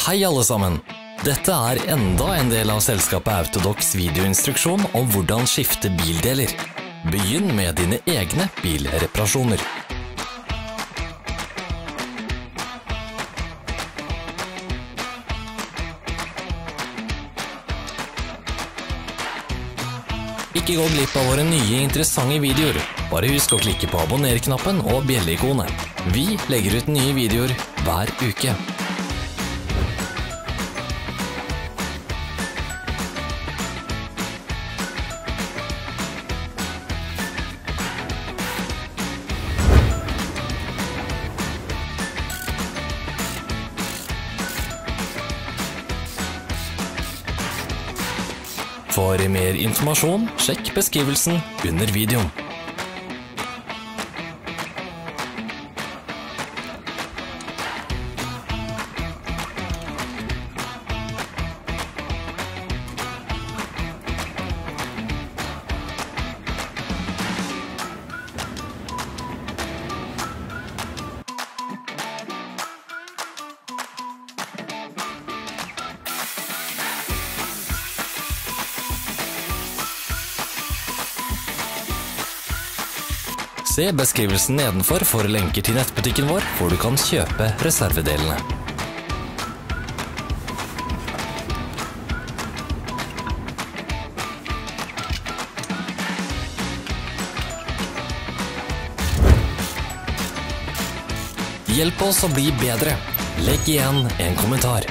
Hei alle sammen! Dette er enda en del av selskapet Autodox videoinstruksjon om hvordan skifte bildeler. Begynn med dine egne bilreparasjoner. Ikke gå glipp av våre nye interessante videoer. Bare husk å klikke på abonner-knappen og bjelleikonet. Vi legger ut nye videoer hver uke. For mer informasjon, sjekk beskrivelsen under videoen. Se beskrivelsen nedenfor for lenker til nettbutikken vår, hvor du kan kjøpe reservedelene. Hjelp oss å bli bedre. Legg igjen en kommentar.